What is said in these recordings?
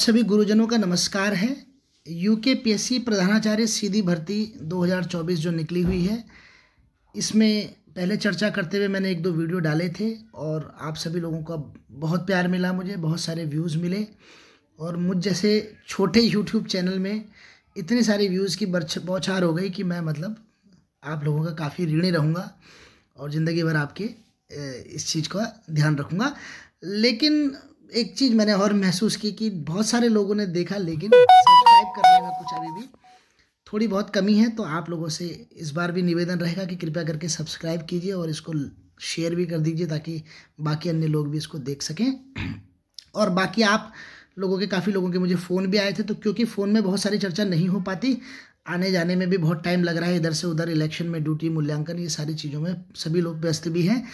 सभी गुरुजनों का नमस्कार है। यूके पीएससी प्रधानाचार्य सीधी भर्ती 2024 जो निकली हुई है, इसमें पहले चर्चा करते हुए मैंने एक दो वीडियो डाले थे और आप सभी लोगों का बहुत प्यार मिला मुझे, बहुत सारे व्यूज़ मिले और मुझ जैसे छोटे यूट्यूब चैनल में इतने सारे व्यूज़ की बौछार हो गई कि मैं मतलब आप लोगों का काफ़ी ऋणी रहूँगा और ज़िंदगी भर आपके इस चीज़ का ध्यान रखूँगा। लेकिन एक चीज़ मैंने और महसूस की कि बहुत सारे लोगों ने देखा, लेकिन सब्सक्राइब करने में कुछ अभी भी थोड़ी बहुत कमी है तो आप लोगों से इस बार भी निवेदन रहेगा कि कृपया करके सब्सक्राइब कीजिए और इसको शेयर भी कर दीजिए ताकि बाकी अन्य लोग भी इसको देख सकें। और बाकी आप लोगों के, काफ़ी लोगों के मुझे फ़ोन भी आए थे तो क्योंकि फ़ोन में बहुत सारी चर्चा नहीं हो पाती, आने जाने में भी बहुत टाइम लग रहा है, इधर से उधर इलेक्शन में ड्यूटी मूल्यांकन, ये सारी चीज़ों में सभी लोग व्यस्त भी हैं।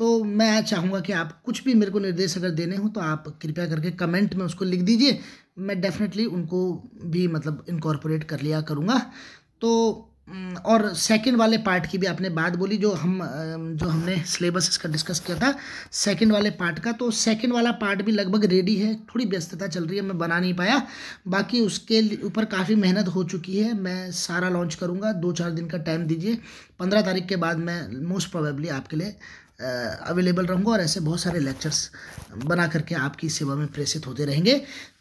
तो मैं चाहूँगा कि आप कुछ भी मेरे को निर्देश अगर देने हो तो आप कृपया करके कमेंट में उसको लिख दीजिए। मैं डेफिनेटली उनको भी मतलब इनकॉर्पोरेट कर लिया करूँगा। तो और सेकंड वाले पार्ट की भी आपने बात बोली, जो हम जो हमने सिलेबस इसका डिस्कस किया था सेकंड वाले पार्ट का तो सेकंड वाला पार्ट भी लगभग रेडी है, थोड़ी व्यस्तता चल रही है, मैं बना नहीं पाया। बाकी उसके ऊपर काफ़ी मेहनत हो चुकी है, मैं सारा लॉन्च करूँगा, दो चार दिन का टाइम दीजिए, पंद्रह तारीख के बाद मैं मोस्ट प्रोबेबली आपके लिए अवेलेबल रहूँगा और ऐसे बहुत सारे लेक्चर्स बना करके आपकी सेवा में प्रेषित होते रहेंगे।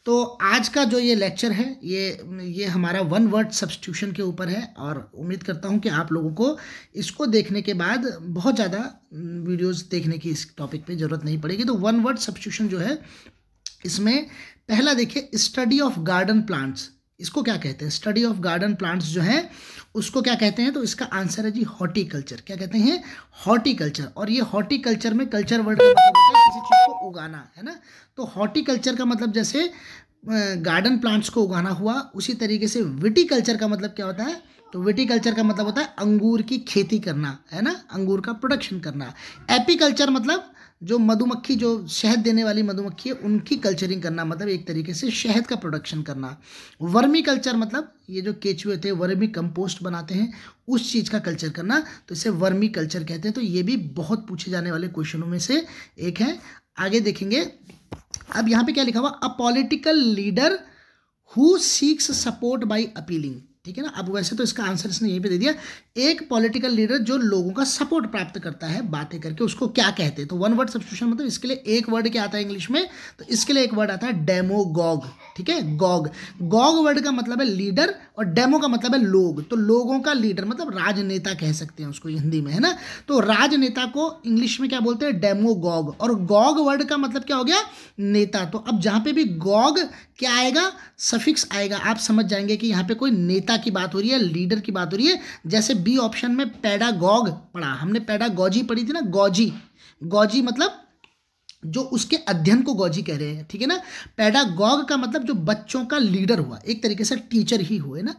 तो आज का जो ये लेक्चर है, ये ये हमारा वन वर्ड सब्सटीट्यूशन के ऊपर है और उम्मीद करता हूँ कि आप लोगों को इसको देखने के बाद बहुत ज़्यादा वीडियोस देखने की इस टॉपिक पे ज़रूरत नहीं पड़ेगी। तो वन वर्ड सब्सटीट्यूशन जो है, इसमें पहला देखिए स्टडी ऑफ़ गार्डन प्लांट्स इसको क्या कहते हैं? स्टडी ऑफ़ गार्डन प्लांट्स जो हैं, उसको क्या कहते हैं? तो इसका आंसर है जी हॉर्टिकल्चर क्या कहते हैं? हॉर्टिकल्चर और ये हॉर्टिकल्चर में कल्चर वर्ड का मतलब होता है किसी चीज़ को उगाना, है ना? तो हॉर्टिकल्चर का मतलब जैसे गार्डन प्लांट्स को उगाना हुआ, उसी तरीके से विटिकल्चर का मतलब क्या होता है? तो विटिकल्चर का मतलब होता है अंगूर की खेती करना, है ना? अंगूर का प्रोडक्शन करना। एपीकल्चर मतलब जो मधुमक्खी, जो शहद देने वाली मधुमक्खी है, उनकी कल्चरिंग करना मतलब एक तरीके से शहद का प्रोडक्शन करना। वर्मी कल्चर मतलब ये जो केचुए थे वर्मी कंपोस्ट बनाते हैं, उस चीज़ का कल्चर करना। तो इसे वर्मी कल्चर कहते हैं। तो ये भी बहुत पूछे जाने वाले क्वेश्चनों में से एक है। आगे देखेंगे। अब यहाँ पे क्या लिखा हुआ? A political leader who seeks support by appealing ठीक है ना? अब वैसे तो इसका आंसर इसने यहीं पे दे दिया। एक पॉलिटिकल लीडर जो लोगों का सपोर्ट प्राप्त करता है बातें करके, उसको क्या कहते हैं? तो वन वर्ड सब्सटीट्यूशन मतलब इसके लिए एक वर्ड क्या आता है इंग्लिश में? तो इसके लिए एक वर्ड आता है डेमोगॉग ठीक है? गॉग। गॉग वर्ड का मतलब है लीडर और डेमो का मतलब है लोग। तो लोगों का लीडर मतलब राजनेता कह सकते हैं उसको हिंदी में, है ना? तो राजनेता को इंग्लिश में क्या बोलते हैं? डेमो गॉग और गॉग वर्ड का मतलब क्या हो गया? नेता। तो अब जहाँ पे भी गॉग क्या आएगा? सफिक्स आएगा। आप समझ जाएँगे कि यहाँ पे कोई नेता की बात हो रही है, लीडर की बात हो रही है। जैसे बी ऑप्शन में पैडागॉग पढ़ा। हमने पैडागॉजी पढ़ी थी ना? गॉजी। गॉजी मतलब जो उसके अध्ययन को गौजी कह रहे हैं, ठीक है ना? पैडागॉग का मतलब जो बच्चों का लीडर हुआ, एक तरीके से टीचर ही हुए ना?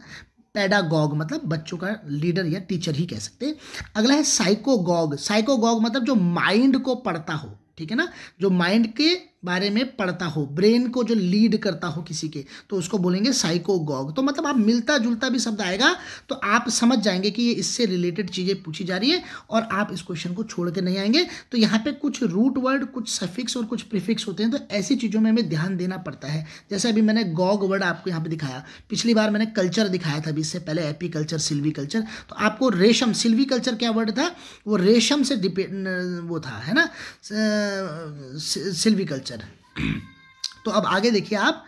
पैडागॉग मतलब बच्चों का लीडर या टीचर ही कह सकते हैं। अगला है साइकोगॉग। साइकोगॉग मतलब जो माइंड को पढ़ता हो, ठीक है ना? जो माइंड के बारे में पढ़ता हो, ब्रेन को जो लीड करता हो किसी के तो उसको बोलेंगे साइकोगॉग तो मतलब आप मिलता जुलता भी शब्द आएगा तो आप समझ जाएँगे कि ये इससे रिलेटेड चीज़ें पूछी जा रही है और आप इस क्वेश्चन को छोड़ के नहीं आएँगे। तो यहाँ पे कुछ रूट वर्ड कुछ सफिक्स और कुछ प्रिफिक्स होते हैं तो ऐसी चीज़ों में हमें ध्यान देना पड़ता है। जैसे अभी मैंने गॉग वर्ड आपको यहाँ पर दिखाया। पिछली बार मैंने कल्चर दिखाया था अभी, इससे पहले एपी कल्चर सिल्वी कल्चर तो आपको रेशम सिल्वी कल्चर क्या वर्ड था? वो रेशम से डिपेंड वो था, है ना? सिल्वी कल्चर तो अब आगे देखिए आप,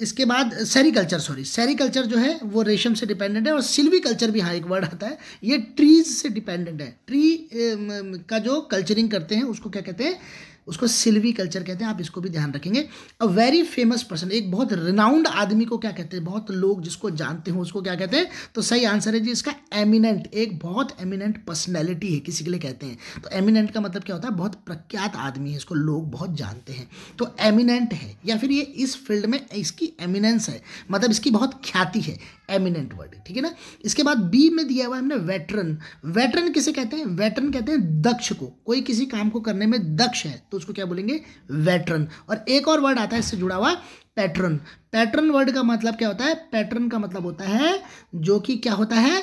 इसके बाद सेरीकल्चर सॉरी सेरीकल्चर जो है, वो रेशम से डिपेंडेंट है और सिल्वी कल्चर भी हाँ एक वर्ड आता है। ये ट्रीज से डिपेंडेंट है। ट्री का जो कल्चरिंग करते हैं, उसको क्या कहते हैं? उसको सिल्वी कल्चर कहते हैं, आप इसको भी ध्यान रखेंगे। अ वेरी फ़ेमस पर्सन एक बहुत रिनाउंड आदमी को क्या कहते हैं, बहुत लोग जिसको जानते हो उसको क्या कहते हैं तो सही आंसर है जी इसका एमिनेंट एक बहुत एमिनेंट पर्सनैलिटी है, किसी के लिए कहते हैं। तो एमिनेंट का मतलब क्या होता है, बहुत प्रख्यात आदमी है इसको लोग बहुत जानते हैं। तो एमिनेंट है, या फिर ये इस फ़ील्ड में इसकी एमिनेंस है मतलब इसकी बहुत ख्याति है एमिनेंट वर्ड ठीक है ना? इसके बाद बी में दिया हुआ है हमने वेटरन वेटरन किसे कहते हैं वेटरन कहते हैं दक्ष को, कोई किसी काम को करने में दक्ष है तो उसको क्या बोलेंगे? वेटरन और एक और वर्ड आता है इससे जुड़ा हुआ पैटर्न पैटर्न वर्ड का मतलब क्या होता है? पैटर्न का मतलब होता है जो कि क्या होता है?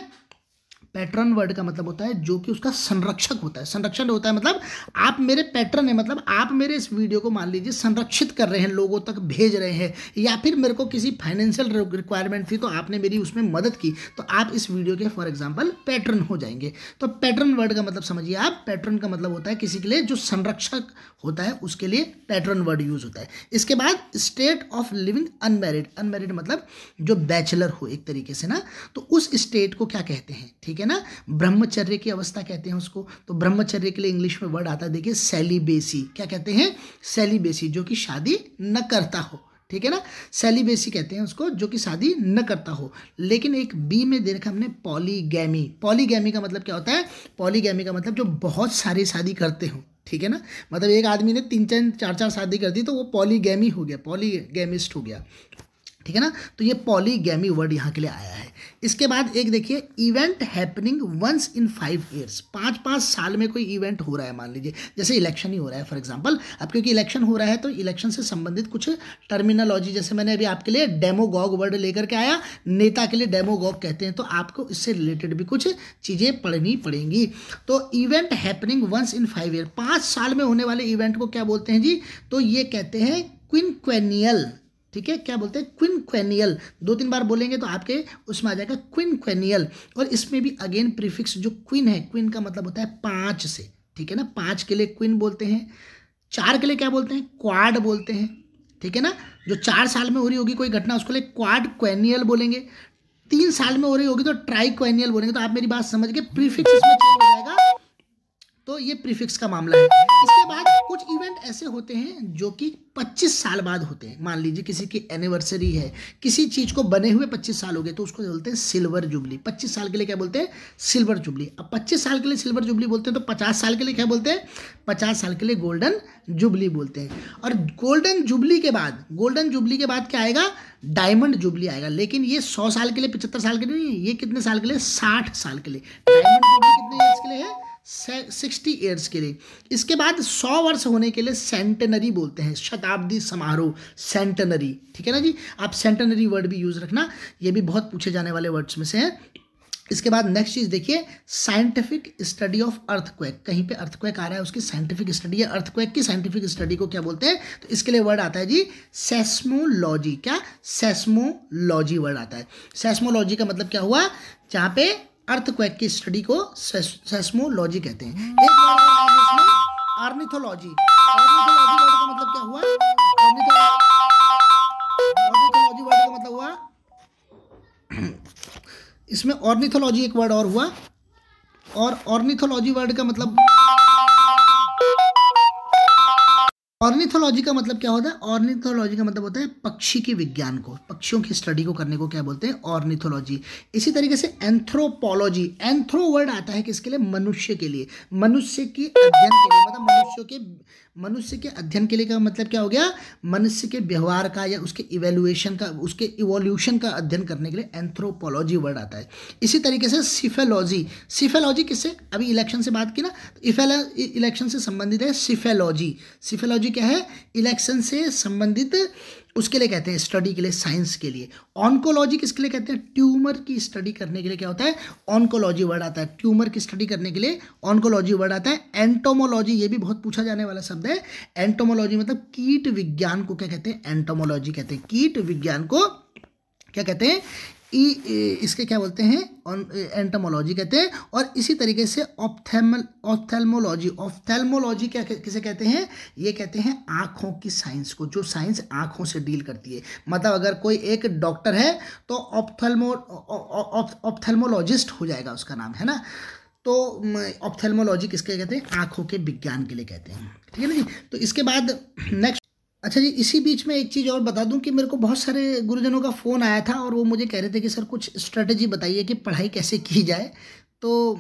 पैटर्न वर्ड का मतलब होता है जो कि उसका संरक्षक होता है। संरक्षण होता है मतलब आप मेरे पैटर्न है मतलब आप मेरे इस वीडियो को मान लीजिए संरक्षित कर रहे हैं, लोगों तक भेज रहे हैं, या फिर मेरे को किसी फाइनेंशियल रिक्वायरमेंट थी तो आपने मेरी उसमें मदद की तो आप इस वीडियो के फॉर एग्ज़ाम्पल पैटर्न हो जाएँगे। तो पैटर्न वर्ड का मतलब समझिए आप, पैटर्न का मतलब होता है किसी के लिए जो संरक्षक होता है, उसके लिए पैटर्न वर्ड यूज़ होता है। इसके बाद state of living unmarried unmarried मतलब जो बैचलर हो एक तरीके से ना तो उस स्टेट को क्या कहते हैं? ठीक है ना? ब्रह्मचर्य की अवस्था कहते हैं उसको। तो ब्रह्मचर्य के लिए इंग्लिश में वर्ड आता है, देखिए सेलिबेसी क्या कहते हैं? सेलिबेसी जो कि शादी न करता हो। ठीक है ना? सेलिबेसी कहते हैं उसको, जो कि शादी न करता हो। लेकिन एक बी में दे रखा हमने पॉलीगैमी पॉलीगैमी का मतलब क्या होता है? पॉलीगैमी का मतलब जो बहुत सारी शादी करते हो। ठीक है ना? मतलब एक आदमी ने तीन चार चार शादी कर दी तो वो पॉलीगैमी हो गया। पॉलीगैमिस्ट हो गया। ठीक है ना? तो ये पॉलीगैमी वर्ड यहाँ के लिए आया है। इसके बाद एक देखिए event happening once in five years पाँच पाँच साल में कोई इवेंट हो रहा है, मान लीजिए। जैसे इलेक्शन ही हो रहा है फॉर एग्जांपल अब क्योंकि इलेक्शन हो रहा है तो इलेक्शन से संबंधित कुछ टर्मिनोलॉजी जैसे मैंने अभी आपके लिए डेमोगॉग वर्ड लेकर के आया, नेता के लिए डेमोगॉग कहते हैं तो आपको इससे रिलेटेड भी कुछ चीज़ें पढ़नी पड़ेंगी। तो event happening once in five year पाँच साल में होने वाले इवेंट को क्या बोलते हैं जी? तो ये कहते हैं क्विनक्वेनियल ठीक है? क्या बोलते हैं? क्विन क्वेनियल दो तीन बार बोलेंगे तो आपके उसमें आ जाएगा क्विन क्वेनियल और इसमें भी अगेन प्रीफिक्स जो क्विन है क्विन का मतलब होता है पाँच से। ठीक है ना? पाँच के लिए क्विन बोलते हैं। चार के लिए क्या बोलते हैं? क्वाड बोलते हैं। ठीक है ना? जो चार साल में हो रही होगी कोई घटना, उसको लिए क्वाड क्वेनियल बोलेंगे। तीन साल में हो रही होगी तो ट्राई क्वेनियल बोलेंगे। तो आप मेरी बात समझ के प्रीफिक्स इसमें तो ये प्रीफिक्स का मामला है। इसके बाद कुछ इवेंट ऐसे होते हैं जो कि 25 साल बाद होते हैं। मान लीजिए किसी की एनिवर्सरी है, किसी चीज़ को बने हुए 25 साल हो गए तो उसको बोलते हैं? सिल्वर जुबली 25 साल के लिए क्या बोलते हैं? सिल्वर जुबली अब 25 साल के लिए सिल्वर जुबली बोलते हैं तो 50 साल के लिए क्या बोलते हैं? 50 साल के लिए गोल्डन जुबली बोलते हैं। और गोल्डन जुबली के बाद गोल्डन जुबली के बाद क्या आएगा? डायमंड जुबली आएगा। लेकिन ये सौ साल के लिए, पचहत्तर साल के लिए ये कितने साल के लिए? साठ साल के लिए। डायमंड जुबली कितने के लिए है? सिक्सटी ईयर्स के लिए। इसके बाद सौ वर्ष होने के लिए सेंटेनरी बोलते हैं, शताब्दी समारोह सेंटेनरी ठीक है ना जी? आप सेंटेनरी वर्ड भी यूज़ रखना, ये भी बहुत पूछे जाने वाले वर्ड्स में से हैं। इसके बाद नेक्स्ट चीज़ देखिए साइंटिफिक स्टडी ऑफ़ अर्थक्वेक कहीं पे अर्थक्वेक आ रहा है, उसकी साइंटिफिक स्टडी है। अर्थक्वेक की साइंटिफिक स्टडी को क्या बोलते हैं? तो इसके लिए वर्ड आता है जी सेस्मोलॉजी क्या? सेस्मोलॉजी वर्ड आता है। सेस्मोलॉजी का मतलब क्या हुआ? जहाँ पे अर्थक्वेक की स्टडी को सेस्मोलॉजी कहते हैं। एक वर्ड आर्निथोलॉजी आर्निथोलॉजी वर्ड का मतलब क्या हुआ? ऑर्निथोलॉजी वर्ड का मतलब हुआ? इसमें ऑर्निथोलॉजी एक वर्ड और हुआ। और ऑर्निथोलॉजी वर्ड का मतलब ऑर्निथोलॉजी का मतलब क्या होता है? ऑर्निथोलॉजी का मतलब होता है पक्षी के विज्ञान को। पक्षियों की स्टडी को करने को क्या बोलते हैं? ऑर्निथोलॉजी इसी तरीके से एंथ्रोपोलॉजी एंथ्रो वर्ड आता है किसके लिए? मनुष्य के लिए। मनुष्य की अध्ययन के लिए। मतलब मनुष्यों के, मनुष्य के अध्ययन के लिए का मतलब क्या हो गया? मनुष्य के व्यवहार का या उसके इवेल्युएशन का, उसके इवोल्यूशन का अध्ययन करने के लिए एंथ्रोपोलॉजी वर्ड आता है। इसी तरीके से सिफेलॉजी सिफेलॉजी किससे? अभी इलेक्शन से बात की ना? इलेक्शन से संबंधित है सिफेलॉजी सिफेलॉजी क्या है? इलेक्शन से संबंधित, उसके लिए कहते हैं स्टडी के लिए साइंस के लिए। ऑनकोलॉजी किसके लिए कहते हैं? ट्यूमर की स्टडी करने के लिए क्या होता है? ऑनकोलॉजी वर्ड आता है। ट्यूमर की स्टडी करने के लिए ऑनकोलॉजी वर्ड आता है। एंटोमोलॉजी ये भी बहुत पूछा जाने वाला शब्द है। एंटोमोलॉजी मतलब कीट विज्ञान को क्या कहते हैं? एंटोमोलॉजी कहते हैं। कीट विज्ञान को क्या कहते हैं? ई इसके क्या बोलते हैं? एंटोमोलॉजी कहते हैं। और इसी तरीके से ऑप्थेमल ऑप्थेलमोलॉजी ऑप्थेलमोलॉजी क्या, किसे कहते हैं? ये कहते हैं आँखों की साइंस को, जो साइंस आँखों से डील करती है। मतलब अगर कोई एक डॉक्टर है तो ऑप्थेलमो ऑप्थेलमोलॉजिस्ट हो जाएगा उसका नाम, है ना? तो ऑप्थेलमोलॉजी किसके कहते हैं? आँखों के विज्ञान के लिए कहते हैं। ठीक है ना जी? तो इसके बाद नेक्स्ट अच्छा जी, इसी बीच में एक चीज़ और बता दूँ कि मेरे को बहुत सारे गुरुजनों का फ़ोन आया था और वो मुझे कह रहे थे कि, सर, कुछ स्ट्रेटजी बताइए कि पढ़ाई कैसे की जाए? तो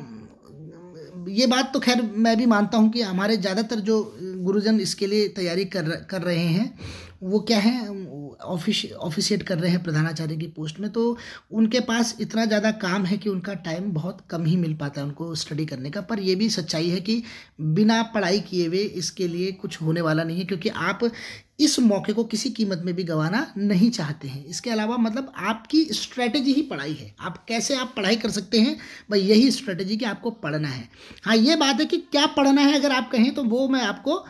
ये बात तो खैर मैं भी मानता हूँ कि हमारे ज़्यादातर जो गुरुजन इसके लिए तैयारी कर कर रहे हैं, वो क्या है? ऑफिशिएट कर रहे हैं प्रधानाचार्य की पोस्ट में तो उनके पास इतना ज़्यादा काम है कि उनका टाइम बहुत कम ही मिल पाता है उनको स्टडी करने का। पर यह भी सच्चाई है कि बिना पढ़ाई किए हुए इसके लिए कुछ होने वाला नहीं है, क्योंकि आप इस मौके को किसी कीमत में भी गंवाना नहीं चाहते हैं। इसके अलावा मतलब आपकी स्ट्रेटजी ही पढ़ाई है। आप कैसे आप पढ़ाई कर सकते हैं? भाई यही स्ट्रेटजी कि आपको पढ़ना है। हाँ ये बात है कि क्या पढ़ना है अगर आप कहें तो वो मैं आपको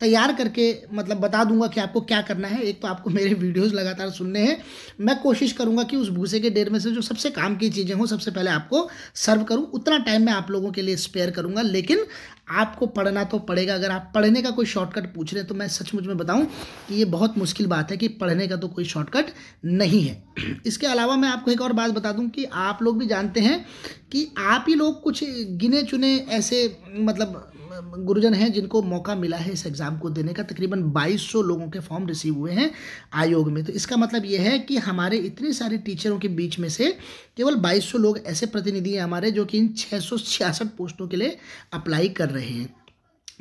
तैयार करके मतलब बता दूँगा कि आपको क्या करना है। एक तो आपको मेरे वीडियोस लगातार सुनने हैं। मैं कोशिश करूँगा कि उस भूसे के डेर में से जो सबसे काम की चीज़ें हों, सबसे पहले आपको सर्व करूँ। उतना टाइम मैं आप लोगों के लिए स्पेयर करूँगा। लेकिन आपको पढ़ना तो पड़ेगा। अगर आप पढ़ने का कोई शॉर्टकट पूछ रहे हैं तो मैं सचमुच में बताऊँ कि ये बहुत मुश्किल बात है कि पढ़ने का तो कोई शॉर्टकट नहीं है। इसके अलावा मैं आपको एक और बात बता दूँ कि आप लोग भी जानते हैं कि आप ही लोग कुछ गिने चुने ऐसे मतलब गुरुजन हैं, जिनको मौका मिला है इस एग्ज़ाम को देने का। तकरीबन 2200 लोगों के फॉर्म रिसीव हुए हैं आयोग में। तो इसका मतलब ये है कि हमारे इतने सारे टीचरों के बीच में से केवल 2200 लोग ऐसे प्रतिनिधि हैं हमारे, जो कि इन छः सौ छियासठ पोस्टों के लिए अप्लाई कर रहे हैं।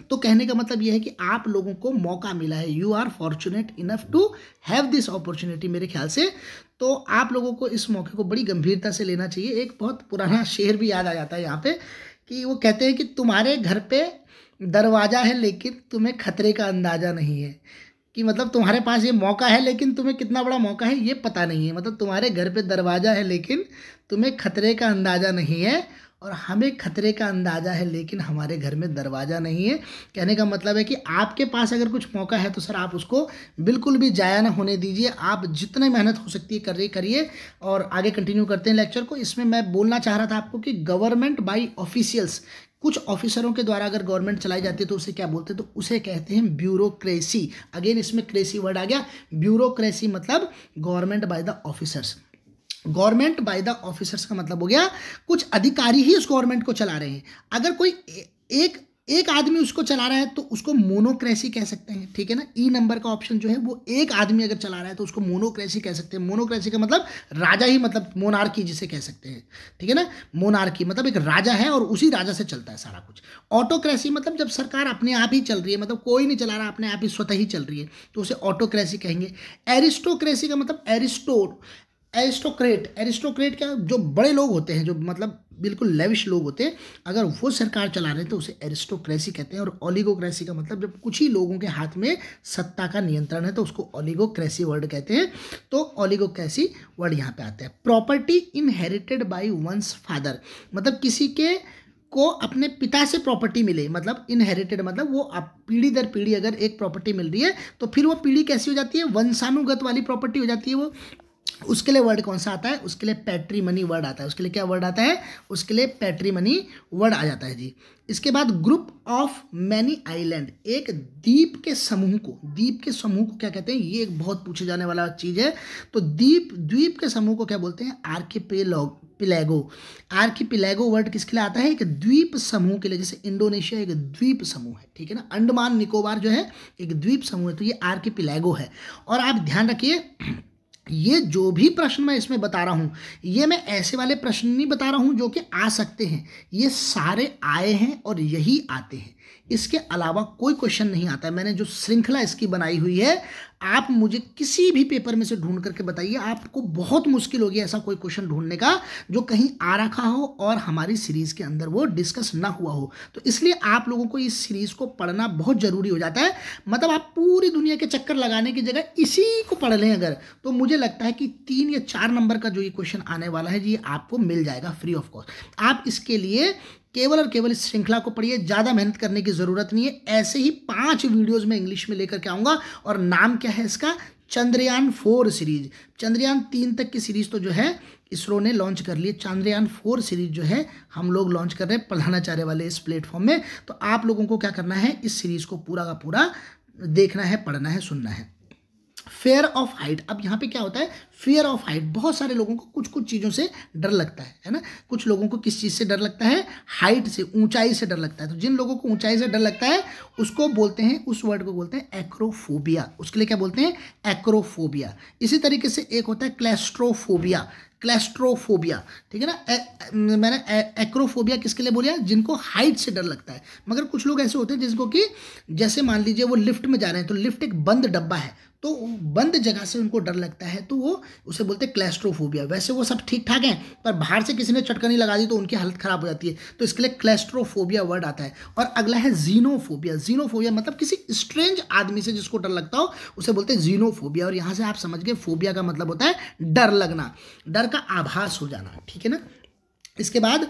तो कहने का मतलब यह है कि आप लोगों को मौका मिला है। You are fortunate enough to have this opportunity मेरे ख्याल से। तो आप लोगों को इस मौके को बड़ी गंभीरता से लेना चाहिए। एक बहुत पुराना शेर भी याद आ जाता है यहाँ पे कि वो कहते हैं कि तुम्हारे घर पे दरवाज़ा है, लेकिन तुम्हें खतरे का अंदाज़ा नहीं है। कि मतलब तुम्हारे पास ये मौका है, लेकिन तुम्हें कितना बड़ा मौका है, ये पता नहीं है। मतलब तुम्हारे घर पे दरवाज़ा है, लेकिन तुम्हें खतरे का अंदाज़ा नहीं है, और हमें खतरे का अंदाज़ा है, लेकिन हमारे घर में दरवाज़ा नहीं है। कहने का मतलब है कि आपके पास अगर कुछ मौका है तो सर आप उसको बिल्कुल भी जाया ना होने दीजिए। आप जितने मेहनत हो सकती है, करिए करिए। और आगे कंटिन्यू करते हैं लेक्चर को। इसमें मैं बोलना चाह रहा था आपको कि गवर्नमेंट बाई ऑफिशियल्स कुछ ऑफिसरों के द्वारा अगर गवर्नमेंट चलाई जाती है तो उसे क्या बोलते हैं? तो उसे कहते हैं ब्यूरोक्रेसी। अगेन, इसमें क्रेसी वर्ड आ गया। ब्यूरोक्रेसी मतलब government by the officers. Government by the officers का मतलब हो गया, कुछ अधिकारी ही उस गवर्नमेंट को चला रहे हैं। अगर कोई एक एक आदमी उसको चला रहा है तो उसको मोनोक्रेसी कह सकते हैं, ठीक है ना? ई नंबर का ऑप्शन जो है, वो एक आदमी अगर चला रहा है तो उसको मोनोक्रेसी कह सकते हैं। मोनोक्रेसी का मतलब राजा ही मतलब मोनार्की जिसे कह सकते हैं, ठीक है ना? मोनार्की मतलब एक राजा है और उसी राजा से चलता है सारा कुछ। ऑटोक्रेसी मतलब जब सरकार अपने आप ही चल रही है मतलब कोई नहीं चला रहा, अपने आप ही स्वतः ही चल रही है तो उसे ऑटोक्रेसी कहेंगे। एरिस्टोक्रेसी का मतलब एरिस्टोर एरिस्टोक्रेट एरिस्टोक्रेट क्या, जो बड़े लोग होते हैं, जो मतलब बिल्कुल लेविश लोग होते हैं, अगर वो सरकार चला रहे तो उसे एरिस्टोक्रेसी कहते हैं, और ओलिगोक्रेसी का मतलब जब कुछ ही लोगों के हाथ में सत्ता का नियंत्रण है तो उसको ओलिगोक्रेसी वर्ड कहते हैं। तो ओलिगोक्रेसी वर्ड यहाँ पे आता है। Property inherited by one's father मतलब किसी के को अपने पिता से प्रॉपर्टी मिले मतलब इनहेरिटेड मतलब वो आप पीढ़ी दर पीढ़ी अगर एक प्रॉपर्टी मिल रही है तो फिर वो पीढ़ी कैसी हो जाती है? वंशानुगत वाली प्रॉपर्टी हो जाती है वो। उसके लिए वर्ड कौन सा आता है? उसके लिए पैट्री मनी वर्ड आता है। उसके लिए क्या वर्ड आता है? उसके लिए पैट्री मनी वर्ड आ जाता है जी। इसके बाद ग्रुप ऑफ़ मैनी आइलैंड एक द्वीप के समूह को, द्वीप के समूह को क्या कहते हैं? ये एक बहुत पूछे जाने वाला चीज़ है। तो द्वीप द्वीप के समूह को क्या बोलते हैं? आर्किपेलॉग पिलेगो आर्किपिलेगो वर्ड किसके लिए आता है? एक द्वीप समूह के लिए, जैसे इंडोनेशिया एक द्वीप समूह है, ठीक है ना? अंडमान निकोबार जो है, एक द्वीप समूह है तो ये आर्किपिलेगो है। और आप ध्यान रखिए ये जो भी प्रश्न मैं इसमें बता रहा हूँ, ये मैं ऐसे वाले प्रश्न नहीं बता रहा हूँ जो कि आ सकते हैं। ये सारे आए हैं और यही आते हैं। इसके अलावा कोई क्वेश्चन नहीं आता। है मैंने जो श्रृंखला इसकी बनाई हुई है, आप मुझे किसी भी पेपर में से ढूंढ करके बताइए। आपको बहुत मुश्किल होगी ऐसा कोई क्वेश्चन ढूँढने का, जो कहीं आ रखा हो और हमारी सीरीज़ के अंदर वो डिस्कस ना हुआ हो। तो इसलिए आप लोगों को इस सीरीज़ को पढ़ना बहुत ज़रूरी हो जाता है। मतलब आप पूरी दुनिया के चक्कर लगाने की जगह इसी को पढ़ लें अगर तो मुझे लगता है कि तीन या चार नंबर का जो ये क्वेश्चन आने वाला है, ये आपको मिल जाएगा फ्री ऑफ़ कॉस्ट आप इसके लिए केवल और केवल इस श्रृंखला को पढ़िए, ज़्यादा मेहनत करने की ज़रूरत नहीं है। ऐसे ही पाँच वीडियोज़ में इंग्लिश में लेकर के आऊँगा। और नाम क्या है इसका? Chandrayaan four series. चंद्रयान तीन तक की सीरीज़ तो जो है, इसरो ने लॉन्च कर ली चंद्रयान फोर सीरीज़ जो है, हम लोग लॉन्च कर रहे हैं प्रधानाचार्य वाले इस प्लेटफॉर्म में। तो आप लोगों को क्या करना है? इस सीरीज़ को पूरा का पूरा देखना है, पढ़ना है, सुनना है। फेयर ऑफ़ हाइट अब यहाँ पे क्या होता है? फेयर ऑफ़ हाइट बहुत सारे लोगों को कुछ कुछ चीज़ों से डर लगता है है ना? कुछ लोगों को किस चीज़ से डर लगता है? हाइट से ऊंचाई से डर लगता है। तो जिन लोगों को ऊंचाई से डर लगता है उसको बोलते हैं उस वर्ड को बोलते हैं एक्रोफोबिया उसके लिए क्या बोलते हैं? एक्रोफोबिया इसी तरीके से एक होता है क्लेस्ट्रोफोबिया क्लेस्ट्रोफोबिया ठीक है ना? ए, मैंने एक्रोफोबिया किसके लिए बोलिया जिनको हाइट से डर लगता है। मगर कुछ लोग ऐसे होते हैं जिसको कि जैसे मान लीजिए वो लिफ्ट में जा रहे हैं तो लिफ्ट एक बंद डब्बा है। तो बंद जगह से उनको डर लगता है तो वो उसे बोलते हैं क्लेस्ट्रोफोबिया वैसे वो सब ठीक ठाक हैं, पर बाहर से किसी ने चटकनी लगा दी तो उनकी हालत ख़राब हो जाती है। तो इसके लिए क्लेस्ट्रोफोबिया वर्ड आता है। और अगला है जीनोफोबिया जीनोफोबिया मतलब किसी स्ट्रेंज आदमी से जिसको डर लगता हो, उसे बोलते हैं जीनोफोबिया और यहाँ से आप समझ गए फोबिया का मतलब होता है डर लगना, डर का आभास हो जाना, ठीक है ना? इसके बाद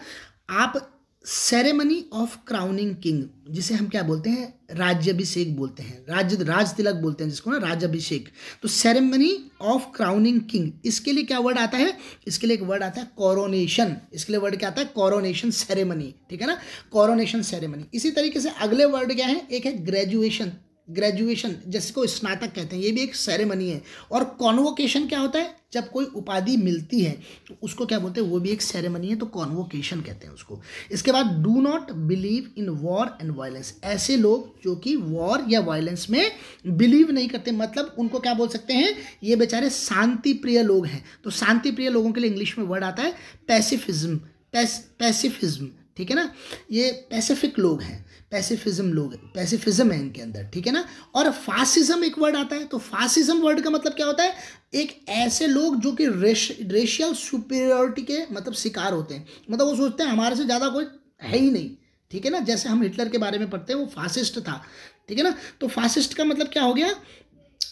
आप सेरेमनी ऑफ़ क्राउनिंग किंग जिसे हम क्या बोलते हैं? राज्यभिषेक बोलते हैं। राज्य राज तिलक बोलते हैं, जिसको ना राज्यभिषेक। तो सेरेमनी ऑफ़ क्राउनिंग किंग इसके लिए क्या वर्ड आता है? इसके लिए एक वर्ड आता है कॉरोनेशन इसके लिए वर्ड क्या आता है? कॉरोनेशन सेरेमनी ठीक है ना? कॉरोनेशन सेरेमनी इसी तरीके से अगले वर्ड क्या है? एक है ग्रेजुएशन ग्रेजुएशन जिसको स्नातक कहते हैं, ये भी एक सेरेमनी है। और कॉन्वोकेशन क्या होता है? जब कोई उपाधि मिलती है तो उसको क्या बोलते हैं? वो भी एक सेरेमनी है तो कॉन्वोकेशन कहते हैं उसको। इसके बाद do not believe in war and violence ऐसे लोग जो कि वॉर या वायलेंस में बिलीव नहीं करते मतलब उनको क्या बोल सकते हैं? ये बेचारे शांति प्रिय लोग हैं। तो शांति प्रिय लोगों के लिए इंग्लिश में वर्ड आता है पैसिफिज्म पैस पैसिफिज्म ठीक है ना? ये पैसिफिक लोग हैं। पैसिफिज्म लोग पैसिफिज्म है इनके अंदर, ठीक है ना? और फासिज्म एक वर्ड आता है तो फासिज्म वर्ड का मतलब क्या होता है? एक ऐसे लोग जो कि रेश रेशियल सुपीरियोरिटी के मतलब शिकार होते हैं। मतलब वो सोचते हैं हमारे से ज़्यादा कोई है ही नहीं, ठीक है ना? जैसे हम हिटलर के बारे में पढ़ते हैं, वो फासिस्ट था, ठीक है ना? तो फासिस्ट का मतलब क्या हो गया?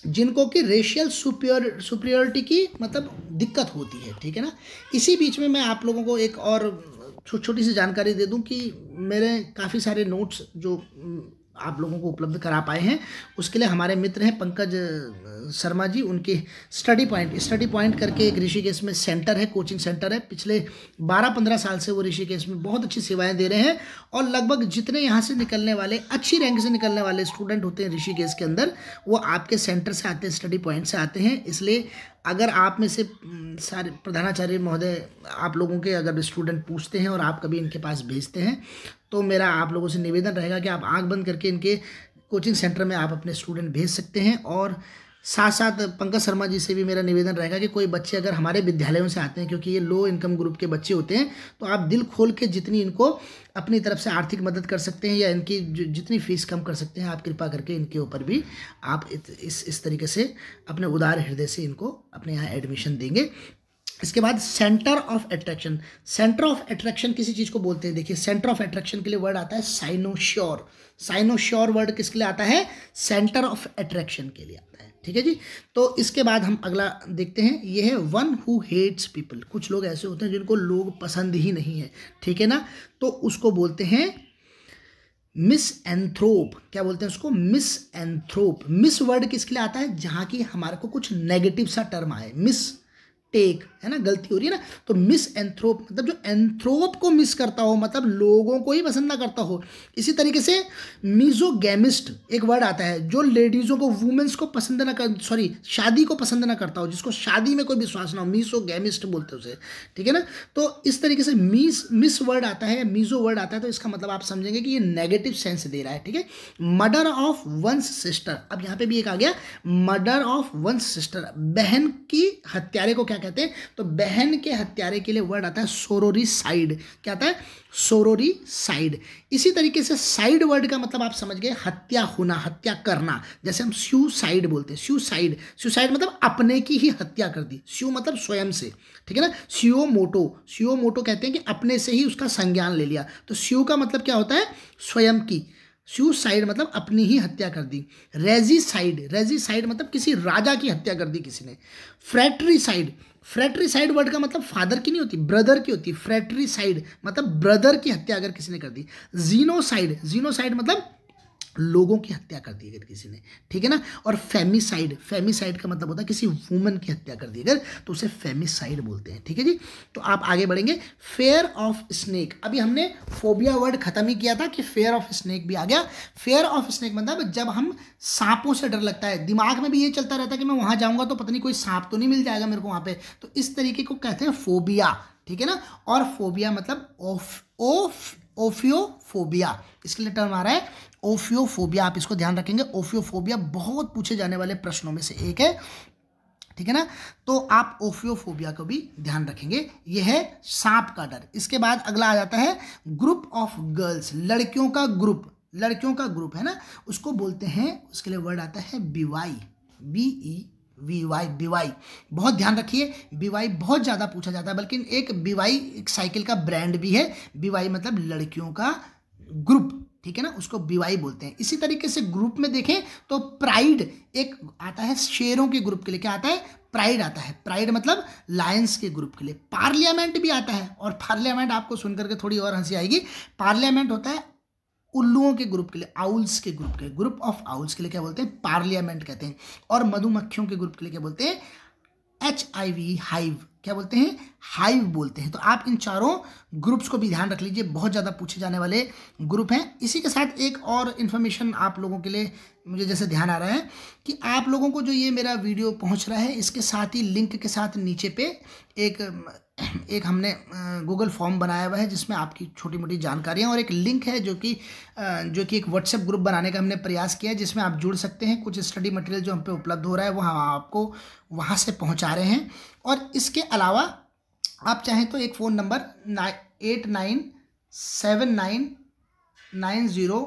जिनको कि रेशियल सुपियर सुपीरियोरिटी की मतलब दिक्कत होती है, ठीक है ना? इसी बीच में मैं आप लोगों को एक और छोटी सी जानकारी दे दूँ कि मेरे काफ़ी सारे नोट्स जो आप लोगों को उपलब्ध करा पाए हैं, उसके लिए हमारे मित्र हैं पंकज शर्मा जी, उनके स्टडी पॉइंट स्टडी पॉइंट करके एक ऋषिकेश में सेंटर है कोचिंग सेंटर है। पिछले 12-15 साल से वो ऋषिकेश में बहुत अच्छी सेवाएँ दे रहे हैं और लगभग जितने यहाँ से निकलने वाले, अच्छी रैंक से निकलने वाले स्टूडेंट होते हैं ऋषिकेश के अंदर, वो आपके सेंटर से आते हैं स्टडी पॉइंट से आते हैं। इसलिए अगर आप में से सारे प्रधानाचार्य महोदय, आप लोगों के अगर स्टूडेंट पूछते हैं और आप कभी इनके पास भेजते हैं तो मेरा आप लोगों से निवेदन रहेगा कि आप आँख बंद करके इनके कोचिंग सेंटर में आप अपने स्टूडेंट भेज सकते हैं और साथ साथ पंकज शर्मा जी से भी मेरा निवेदन रहेगा कि कोई बच्चे अगर हमारे विद्यालयों से आते हैं, क्योंकि ये लो इनकम ग्रुप के बच्चे होते हैं तो आप दिल खोल के जितनी इनको अपनी तरफ़ से आर्थिक मदद कर सकते हैं या इनकी जितनी फ़ीस कम कर सकते हैं, आप कृपा करके इनके ऊपर भी आप इस इस तरीके से अपने उदार हृदय से इनको अपने यहाँ एडमिशन देंगे। इसके बाद centre of attraction centre of attraction किसी चीज़ को बोलते हैं? देखिए सेंटर ऑफ़ अट्रैक्शन के लिए वर्ड आता है साइनोश्योर साइनोश्योर वर्ड किसके लिए आता है? सेंटर ऑफ़ अट्रैक्शन के लिए आता है। ठीक है जी? तो इसके बाद हम अगला देखते हैं। ये है वन हु हेट्स पीपल कुछ लोग ऐसे होते हैं जिनको लोग पसंद ही नहीं है। ठीक है ना? तो उसको बोलते हैं मिस एंथ्रोप क्या बोलते हैं उसको? मिस एंथ्रोप मिस वर्ड किसके लिए आता है? जहाँ की हमारे को कुछ नेगेटिव सा टर्म आए मिस टेक है ना, गलती हो रही है ना तो मिस एंथ्रोप मतलब जो एंथ्रोप को मिस करता हो मतलब लोगों को ही पसंद ना करता हो, इसी तरीके से मीजोगेमिस्ट एक वर्ड आता है, जो लेडीज़ों को वुमेंस को पसंद ना कर सॉरी शादी को पसंद ना करता हो, जिसको शादी में कोई विश्वास ना हो मीसोगेमिस्ट बोलते उसे, ठीक है ना तो इस तरीके से मीस मिस वर्ड आता है मीजो वर्ड आता है तो इसका मतलब आप समझेंगे कि ये नेगेटिव सेंस दे रहा है, ठीक है मर्डर ऑफ़ वंस सिस्टर अब यहाँ पे भी एक आ गया मर्डर ऑफ़ वंस सिस्टर बहन की हत्यारे को क्या कहते हैं? तो बहन के हत्यारे के लिए वर्ड आता है सोरोरी साइड क्या आता है? सोरोरी साइड इसी तरीके से साइड वर्ड का मतलब आप समझ गए, हत्या होना, हत्या करना। जैसे हम सुसाइड बोलते हैं। सुसाइड सुसाइड मतलब अपने की ही हत्या कर दी। स्यू मतलब स्वयं से। ठीक है ना? सियो मोटो। सियो मोटो कहते हैं कि अपने से ही उसका संज्ञान ले लिया। तो स्यू का मतलब क्या होता है? स्वयं की। सुसाइड मतलब अपनी ही हत्या कर दी। रेजी साइड रेजी साइड मतलब किसी राजा की हत्या कर दी किसी ने। Fratricide fratricide word का मतलब फादर की नहीं होती ब्रदर की होती। फ्रेटरी साइड मतलब ब्रदर की हत्या अगर किसी ने कर दी। जीनोसाइड जीनोसाइड मतलब लोगों की हत्या कर दी अगर किसी ने, ठीक है ना? और फेमिसाइड फेमिसाइड का मतलब होता है किसी वुमन की हत्या कर दी अगर तो उसे फेमिसाइड बोलते हैं, ठीक है जी? तो आप आगे बढ़ेंगे। फेयर ऑफ़ स्नेक अभी हमने फोबिया वर्ड खत्म ही किया था कि फेयर ऑफ़ स्नेक भी आ गया। फेयर ऑफ़ स्नेक मतलब जब हम सांपों से डर लगता है, दिमाग में भी ये चलता रहता है कि मैं वहाँ जाऊँगा तो पता नहीं कोई सांप तो नहीं मिल जाएगा मेरे को वहाँ पर तो इस तरीके को कहते हैं फोबिया ठीक है ना? और फोबिया मतलब ऑफ़ ओफ ओफियोफोबिया। इसके लिए टर्म आ रहा है ओफियोफोबिया। आप इसको ध्यान रखेंगे, ओफियोफोबिया बहुत पूछे जाने वाले प्रश्नों में से एक है। ठीक है ना? तो आप ओफियोफोबिया को भी ध्यान रखेंगे। यह है सांप का डर। इसके बाद अगला आ जाता है ग्रुप ऑफ़ गर्ल्स लड़कियों का ग्रुप लड़कियों का ग्रुप है ना? उसको बोलते हैं, उसके लिए वर्ड आता है B Y B E V Y B Y बहुत ध्यान रखिए बी वाई बहुत ज़्यादा पूछा जाता है, बल्कि एक बी वाई एक साइकिल का ब्रांड भी है। बी वाई मतलब लड़कियों का ग्रुप ठीक है ना? उसको बीवाई बोलते हैं। इसी तरीके से ग्रुप में देखें तो प्राइड एक आता है शेरों के ग्रुप के लिए। क्या आता है? प्राइड आता है। प्राइड मतलब लायंस के ग्रुप के लिए। पार्लियामेंट भी आता है। और पार्लियामेंट आपको सुनकर के थोड़ी और हँसी आएगी। पार्लियामेंट होता है उल्लुओं के ग्रुप के लिए आउल्स के ग्रुप के ग्रुप ऑफ़ आउल्स के लिए क्या बोलते हैं? पार्लियामेंट कहते हैं। और मधुमक्खियों के ग्रुप के लिए क्या बोलते हैं? एच आई वी हाइव क्या बोलते हैं? हाइव बोलते हैं। तो आप इन चारों ग्रुप्स को भी ध्यान रख लीजिए। बहुत ज़्यादा पूछे जाने वाले ग्रुप हैं। इसी के साथ एक और इन्फॉर्मेशन आप लोगों के लिए मुझे जैसे ध्यान आ रहा है कि आप लोगों को जो ये मेरा वीडियो पहुँच रहा है, इसके साथ ही लिंक के साथ नीचे पे एक एक हमने गूगल फॉर्म बनाया हुआ है जिसमें आपकी छोटी मोटी जानकारियाँ और एक लिंक है जो कि जो कि एक व्हाट्सएप ग्रुप बनाने का हमने प्रयास किया है जिसमें आप जुड़ सकते हैं। कुछ स्टडी मटेरियल जो हम पे उपलब्ध हो रहा है, वो हम आपको वहाँ से पहुँचा रहे हैं। और इसके अलावा आप चाहें तो एक phone number eight nine, seven nine nine zero,